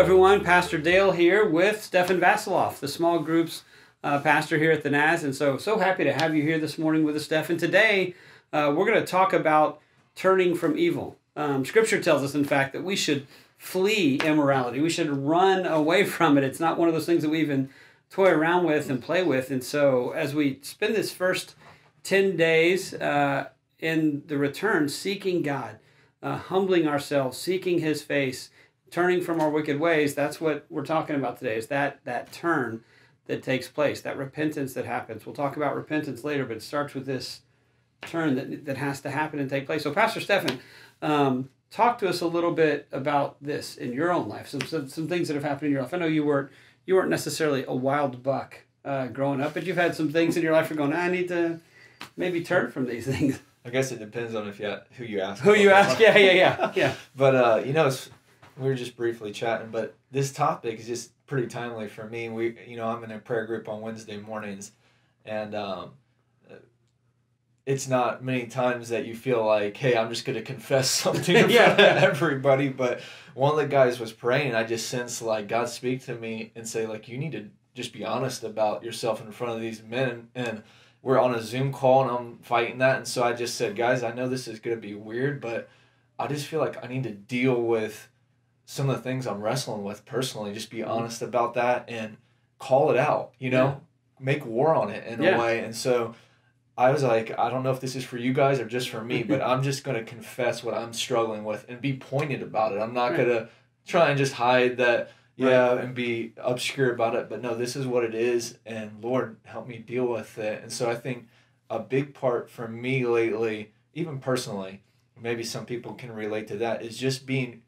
everyone. Pastor Dale here with Stefan Vasiloff, the small groups uh, pastor here at the Naz. And so, so happy to have you here this morning with us, Stefan. Today, uh, we're going to talk about turning from evil. Um, scripture tells us, in fact, that we should flee immorality. We should run away from it. It's not one of those things that we even toy around with and play with. And so, as we spend this first 10 days uh, in the return, seeking God, uh, humbling ourselves, seeking His face, turning from our wicked ways, that's what we're talking about today, is that, that turn that takes place, that repentance that happens. We'll talk about repentance later, but it starts with this turn that, that has to happen and take place. So, Pastor Stefan, um, talk to us a little bit about this in your own life. Some, some, some things that have happened in your life. I know you weren't you weren't necessarily a wild buck uh, growing up, but you've had some things in your life you're going, I need to maybe turn from these things. I guess it depends on if you who you ask. Who you ask? Yeah, yeah, yeah, yeah. but uh, you know, we were just briefly chatting, but this topic is just pretty timely for me. We, you know, I'm in a prayer group on Wednesday mornings, and um, it's not many times that you feel like, hey, I'm just going to confess something in yeah. front of everybody. But one of the guys was praying. I just sensed like God speak to me and say like, you need to just be honest about yourself in front of these men. And we're on a Zoom call and I'm fighting that. And so I just said, guys, I know this is going to be weird, but I just feel like I need to deal with some of the things I'm wrestling with personally. Just be mm-hmm. honest about that and call it out. You know, yeah. make war on it in yeah. a way. And so I was like, I don't know if this is for you guys or just for me, but I'm just gonna confess what I'm struggling with and be pointed about it. I'm not right. gonna try and just hide that, yeah, right. and be obscure about it. But no, this is what it is, and Lord, help me deal with it. And so I think a big part for me lately, even personally, maybe some people can relate to that, is just being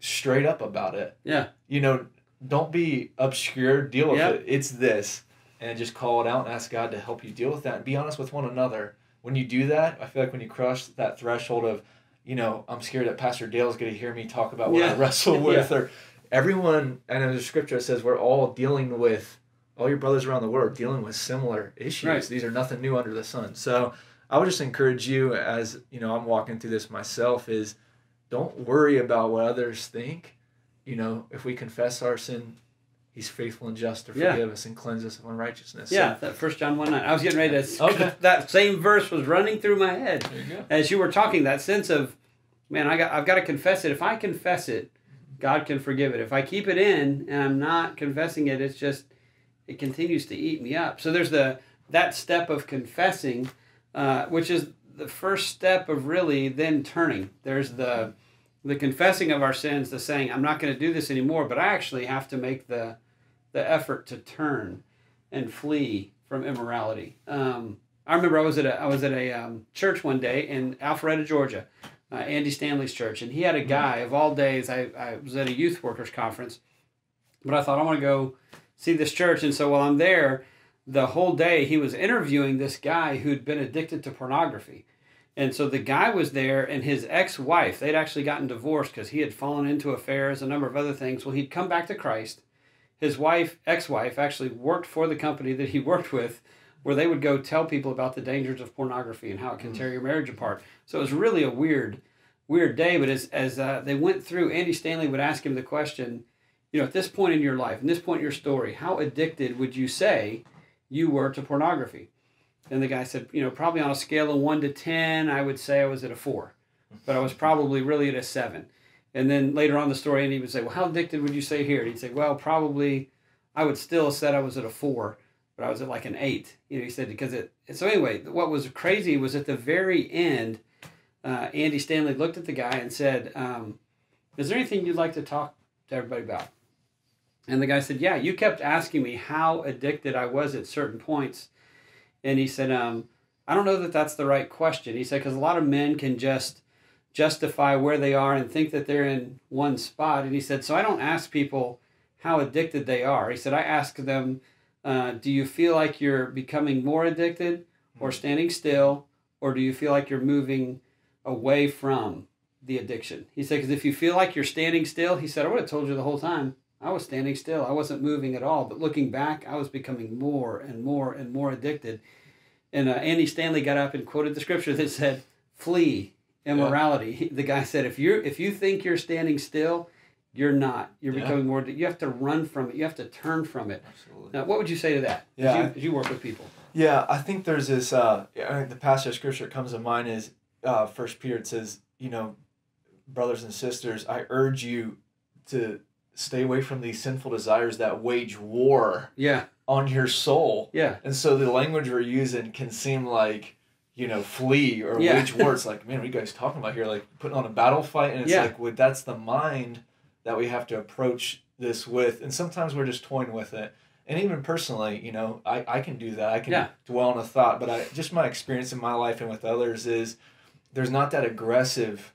straight up about it. Yeah. You know, don't be obscure. Deal with yep. it. It's this and just call it out and ask God to help you deal with that and be honest with one another. When you do that, I feel like when you cross that threshold of, you know, I'm scared that Pastor Dale's going to hear me talk about what yeah. I wrestle with, yeah. or everyone, and in the scripture it says we're all dealing with, all your brothers around the world dealing with similar issues. Right. These are nothing new under the sun. So I would just encourage you, as you know, I'm walking through this myself, is don't worry about what others think. You know, if we confess our sin He's faithful and just to forgive yeah. us and cleanse us of unrighteousness. Yeah, so, that First John one nine. I was getting ready to. Okay. that same verse was running through my head you as you were talking. That sense of, man, I got I've got to confess it. If I confess it, God can forgive it. If I keep it in and I'm not confessing it, it's just it continues to eat me up. So there's the that step of confessing, uh, which is the first step of really then turning. There's the the confessing of our sins, the saying, I'm not going to do this anymore, but I actually have to make the the effort to turn and flee from immorality. Um, I remember I was at a I was at a um, church one day in Alpharetta, Georgia, uh, Andy Stanley's church, and he had a mm-hmm. guy of all days. I, I was at a youth workers conference, but I thought I want to go see this church, and so while I'm there, the whole day he was interviewing this guy who'd been addicted to pornography. And so the guy was there, and his ex wife, they'd actually gotten divorced because he had fallen into affairs, a number of other things. Well, he'd come back to Christ his wife, ex-wife, actually worked for the company that he worked with, where they would go tell people about the dangers of pornography and how it can tear your marriage apart. So it was really a weird, weird day. But as as uh, they went through, Andy Stanley would ask him the question, you know, at this point in your life, in this point in your story, how addicted would you say you were to pornography? And the guy said, you know, probably on a scale of one to ten, I would say I was at a four, but I was probably really at a seven. And then later on the story, and he would say, "Well, how addicted would you say here?" And he'd say, "Well, probably, I would still said I was at a four, but I was at like an eight. You know, he said because it. So anyway, what was crazy was at the very end, uh, Andy Stanley looked at the guy and said, um, "Is there anything you'd like to talk to everybody about?" And the guy said, "Yeah, you kept asking me how addicted I was at certain points," and he said, um, "I don't know that that's the right question." He said because a lot of men can just justify where they are and think that they're in one spot. And he said, So I don't ask people how addicted they are. He said, I ask them, uh, Do you feel like you're becoming more addicted or standing still? Or do you feel like you're moving away from the addiction? He said, Because if you feel like you're standing still, he said, I would have told you the whole time. I was standing still. I wasn't moving at all. But looking back, I was becoming more and more and more addicted. And uh, Andy Stanley got up and quoted the scripture that said, Flee immorality. Yeah. The guy said, if you if you think you're standing still, you're not. You're yeah. becoming more. You have to run from it. You have to turn from it. Absolutely. Now, what would you say to that? Yeah. As you, as you work with people. Yeah, I think there's this. Uh, the passage of scripture that comes to mind is uh, First Peter. It says, you know, brothers and sisters, I urge you to stay away from these sinful desires that wage war. Yeah. On your soul. Yeah. And so the language we're using can seem like you know, flee or yeah. wage war. It's like, man, what are you guys talking about here? Like putting on a battle fight, and it's yeah. like, well, that's the mind that we have to approach this with. And sometimes we're just toying with it. And even personally, you know, I, I can do that. I can yeah. dwell on a thought, but I just my experience in my life and with others is there's not that aggressive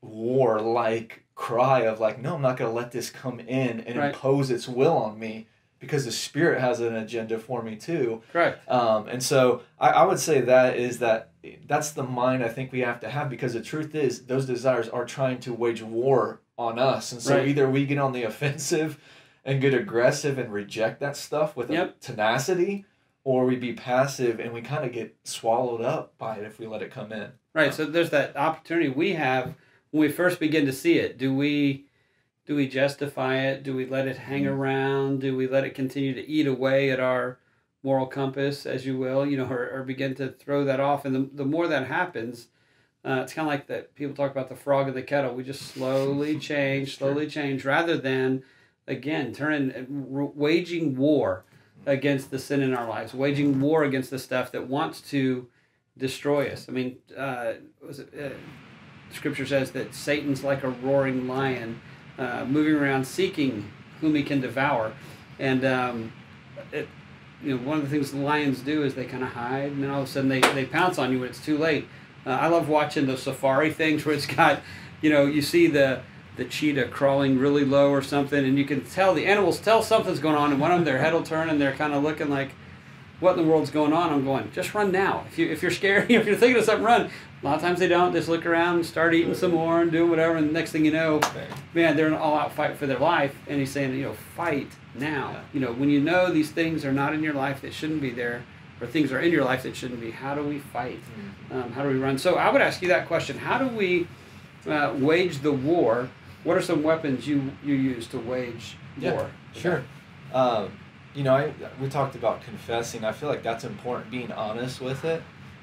war like cry of like, no, I'm not gonna let this come in and right. impose its will on me because the spirit has an agenda for me too. Correct. Um, and so I, I would say that is that that's the mind I think we have to have because the truth is those desires are trying to wage war on us. And so right. either we get on the offensive and get aggressive and reject that stuff with yep. tenacity or we be passive and we kind of get swallowed up by it if we let it come in. Right. So there's that opportunity we have when we first begin to see it. Do we do we justify it? Do we let it hang mm-hmm. around? Do we let it continue to eat away at our moral compass, as you will, you know, or, or begin to throw that off? And the, the more that happens, uh, it's kind of like that people talk about the frog in the kettle. We just slowly change, slowly change, rather than, again, turning, uh, waging war against the sin in our lives, waging war against the stuff that wants to destroy us. I mean, uh, was it, uh, Scripture says that Satan's like a roaring lion uh, moving around seeking whom he can devour. And um, it, you know, one of the things the lions do is they kind of hide, and then all of a sudden they, they pounce on you when it's too late. Uh, I love watching those safari things where it's got, you know, you see the the cheetah crawling really low or something, and you can tell the animals tell something's going on, and one of them their head will turn and they're kind of looking like, what in the world's going on? I'm going, just run now. If you if you're scared, if you're thinking of something, run. A lot of times they don't. Just look around, and start eating some more, and doing whatever. And the next thing you know, man, they're in an all-out fight for their life. And he's saying, you know, fight now. Yeah. You know, when you know these things are not in your life that shouldn't be there, or things are in your life that shouldn't be. How do we fight? Mm-hmm. Um, how do we run? So I would ask you that question: How do we uh, wage the war? What are some weapons you you use to wage yeah, war? Sure. Um, you know, I we talked about confessing. I feel like that's important. Being honest with it,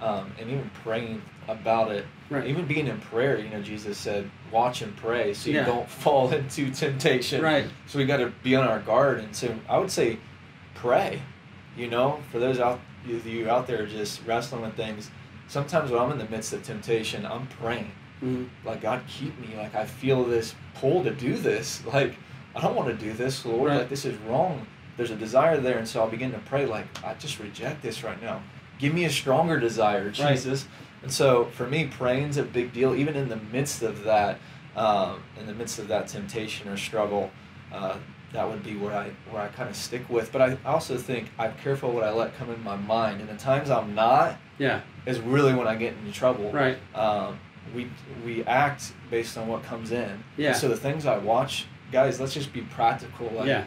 um, and even praying about it. Right. Even being in prayer, you know, Jesus said, "Watch and pray, so you yeah. don't fall into temptation." Right. So we got to be on our guard, and so I would say, pray. You know, for those out you out there just wrestling with things, sometimes when I'm in the midst of temptation, I'm praying. Mm-hmm. Like God, keep me. Like I feel this pull to do this. Like I don't want to do this, Lord. Right. Like this is wrong. There's a desire there, and so I'll begin to pray. Like I just reject this right now. Give me a stronger desire, Jesus. Right. And so for me, praying's a big deal, even in the midst of that, um, in the midst of that temptation or struggle. Uh, that would be where I where I kind of stick with. But I also think I'm careful what I let come in my mind, and the times I'm not, yeah, is really when I get into trouble. Right. Um, we we act based on what comes in. Yeah. And so the things I watch, guys, let's just be practical. Like, yeah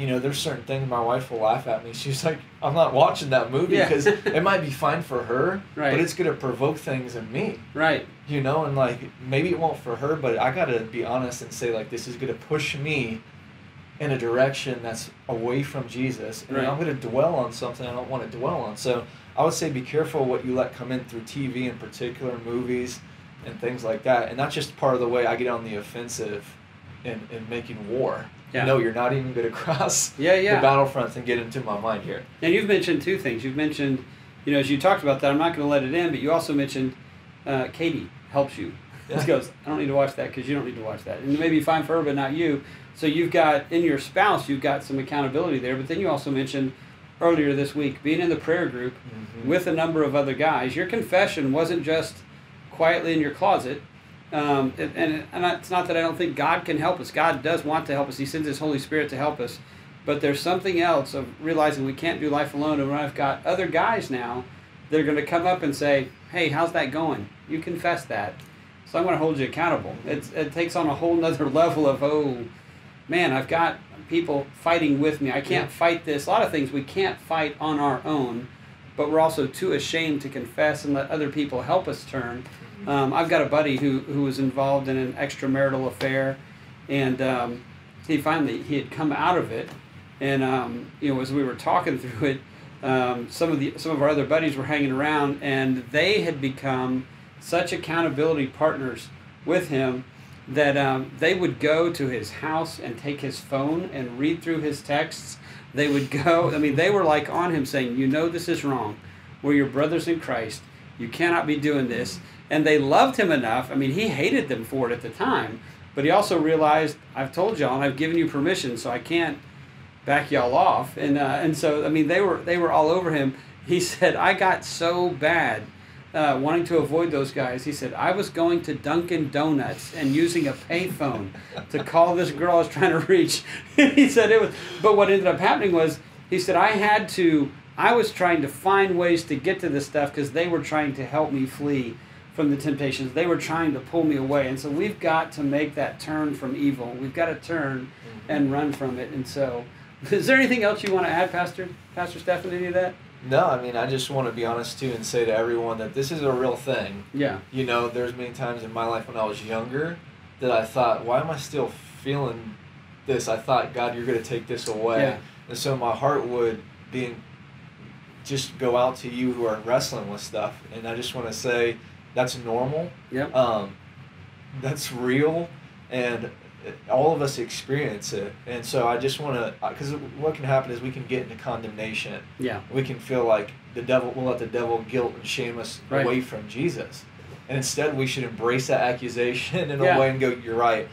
you know, there's certain things my wife will laugh at me. She's like, I'm not watching that movie because yeah. it might be fine for her, right. but it's gonna provoke things in me. Right. You know, and like maybe it won't for her, but I gotta be honest and say like this is gonna push me in a direction that's away from Jesus, and right. I'm gonna dwell on something I don't want to dwell on. So I would say be careful what you let come in through TV in particular, movies, and things like that. And that's just part of the way I get on the offensive in, in making war. Yeah. No, you're not even going to cross yeah, yeah. the battlefronts and get into my mind here. And you've mentioned two things. You've mentioned, you know, as you talked about that, I'm not going to let it in, but you also mentioned uh, Katie helps you. Yeah. She goes, I don't need to watch that because you don't need to watch that. And it may be fine for her, but not you. So you've got, in your spouse, you've got some accountability there. But then you also mentioned earlier this week, being in the prayer group mm-hmm. with a number of other guys. Your confession wasn't just quietly in your closet um, and, and, and it's not that I don't think God can help us. God does want to help us. He sends His Holy Spirit to help us. But there's something else of realizing we can't do life alone. And when I've got other guys now, they're going to come up and say, "Hey, how's that going? You confess that." So I'm going to hold you accountable. It's, it takes on a whole nother level of oh, man, I've got people fighting with me. I can't yeah. fight this. A lot of things we can't fight on our own, but we're also too ashamed to confess and let other people help us turn. Um, I've got a buddy who, who was involved in an extramarital affair, and um, he finally he had come out of it, and um, you know as we were talking through it, um, some of the some of our other buddies were hanging around, and they had become such accountability partners with him that um, they would go to his house and take his phone and read through his texts. They would go. I mean, they were like on him, saying, "You know this is wrong. We're your brothers in Christ. You cannot be doing this." And they loved him enough. I mean, he hated them for it at the time, but he also realized, "I've told y'all, and I've given you permission, so I can't." back y'all off and uh, and so I mean they were they were all over him. He said I got so bad uh, wanting to avoid those guys. He said I was going to Dunkin' Donuts and using a payphone to call this girl I was trying to reach. he said it was, but what ended up happening was he said I had to. I was trying to find ways to get to this stuff because they were trying to help me flee from the temptations. They were trying to pull me away, and so we've got to make that turn from evil. We've got to turn mm-hmm. and run from it, and so. Is there anything else you want to add, Pastor? Pastor Stephen, any of that? No, I mean, I just want to be honest too and say to everyone that this is a real thing. Yeah. You know, there's many times in my life when I was younger that I thought, why am I still feeling this? I thought, God, you're going to take this away. Yeah. And so my heart would be just go out to you who are wrestling with stuff. And I just want to say that's normal. Yep. Um, that's real. And all of us experience it. And so i just want to uh, because what can happen is we can get into condemnation. Yeah. We can feel like the devil will let the devil guilt and shame us right. away from jesus. And instead we should embrace that accusation in yeah. a way and go you're right.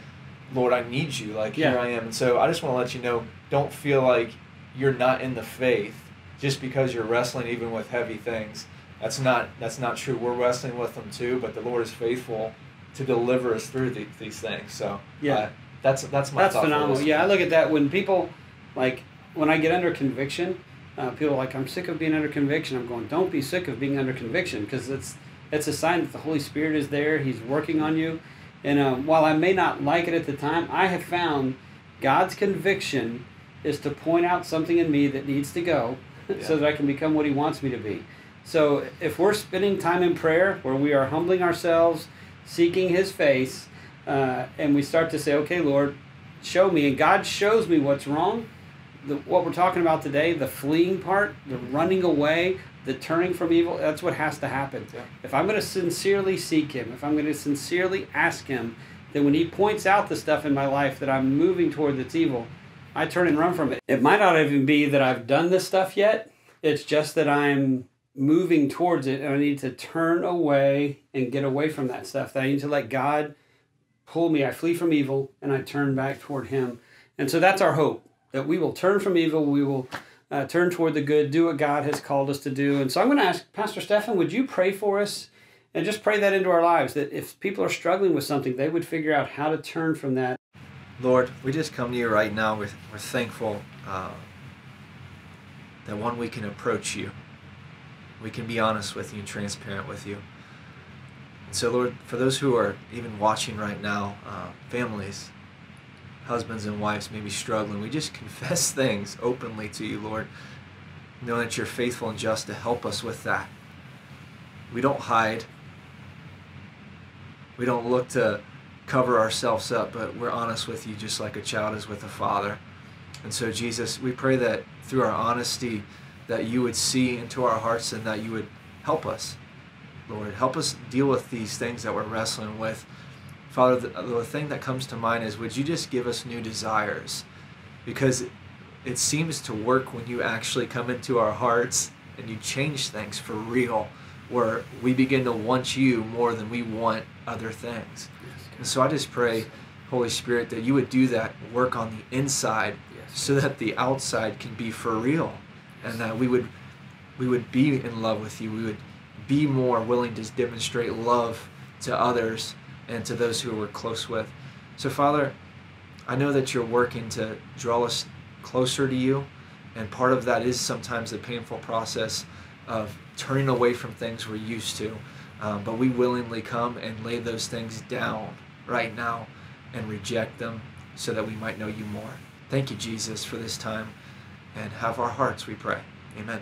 Lord i need you. Like yeah. here i am. And so i just want to let you know don't feel like you're not in the faith just because you're wrestling even with heavy things. That's not that's not true. We're wrestling with them too but the lord is faithful to deliver us through the, these things. So yeah, uh, that's that's my that's phenomenal. Yeah, I look at that when people like when I get under conviction. Uh, people are like, I'm sick of being under conviction. I'm going, don't be sick of being under conviction because it's it's a sign that the Holy Spirit is there. He's working on you. And uh, while I may not like it at the time, I have found God's conviction is to point out something in me that needs to go yeah. so that I can become what He wants me to be. So if we're spending time in prayer where we are humbling ourselves, seeking His face, uh, and we start to say, okay, Lord, show me. And God shows me what's wrong. The, what we're talking about today, the fleeing part, the running away, the turning from evil, that's what has to happen. Yeah. If I'm going to sincerely seek Him, if I'm going to sincerely ask Him, then when He points out the stuff in my life that I'm moving toward that's evil, I turn and run from it. It might not even be that I've done this stuff yet. It's just that I'm moving towards it and I need to turn away and get away from that stuff. That I need to let God pull me. I flee from evil and I turn back toward Him. And so that's our hope that we will turn from evil. We will uh, turn toward the good, do what God has called us to do. And so I'm going to ask Pastor Stefan, would you pray for us and just pray that into our lives that if people are struggling with something, they would figure out how to turn from that. Lord, we just come to you right now. We're, we're thankful uh, that one, we can approach you we can be honest with you and transparent with you. And so, Lord, for those who are even watching right now, uh, families, husbands and wives may be struggling, we just confess things openly to you, Lord, knowing that you're faithful and just to help us with that. We don't hide. We don't look to cover ourselves up, but we're honest with you just like a child is with a father. And so, Jesus, we pray that through our honesty, that you would see into our hearts and that you would help us, Lord. Help us deal with these things that we're wrestling with. Father, the, the thing that comes to mind is would you just give us new desires? Because it seems to work when you actually come into our hearts and you change things for real, where we begin to want you more than we want other things. And so I just pray, Holy Spirit, that you would do that work on the inside so that the outside can be for real and that we would we would be in love with you. We would be more willing to demonstrate love to others and to those who we're close with. So, Father, I know that you're working to draw us closer to you, and part of that is sometimes the painful process of turning away from things we're used to. Um, but we willingly come and lay those things down right now and reject them so that we might know you more. Thank you, Jesus, for this time and have our hearts, we pray. Amen.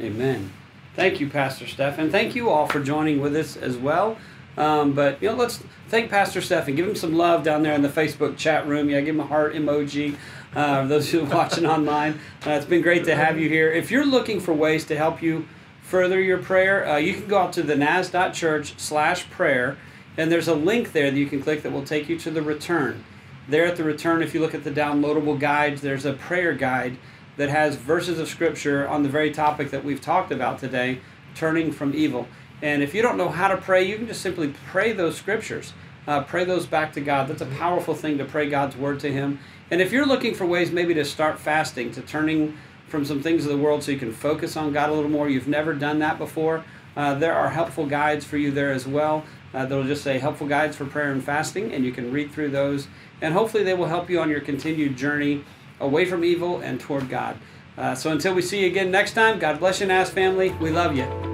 Amen. Thank you, Pastor Steph, and thank you all for joining with us as well. Um, but you know, let's thank Pastor Steph and give him some love down there in the Facebook chat room. Yeah, give him a heart emoji. Uh, those who are watching online, uh, it's been great to have you here. If you're looking for ways to help you further your prayer, uh, you can go out to the naz.church slash prayer, and there's a link there that you can click that will take you to the return. There at the return, if you look at the downloadable guides, there's a prayer guide that has verses of scripture on the very topic that we've talked about today, turning from evil. And if you don't know how to pray, you can just simply pray those scriptures. Uh, pray those back to God. That's a powerful thing to pray God's word to Him. And if you're looking for ways maybe to start fasting, to turning from some things of the world so you can focus on God a little more, you've never done that before, uh, there are helpful guides for you there as well. Uh, that'll just say helpful guides for prayer and fasting, and you can read through those. And hopefully, they will help you on your continued journey away from evil and toward God. Uh, so until we see you again next time, God bless you, Naz family. We love you.